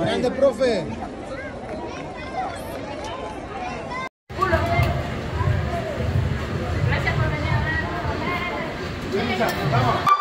Grande, profe. Gracias por venir. Vamos.